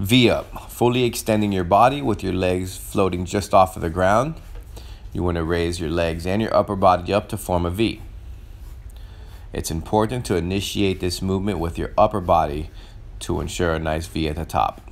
V up, fully extending your body with your legs floating just off of the ground. You want to raise your legs and your upper body up to form a V. It's important to initiate this movement with your upper body to ensure a nice V at the top.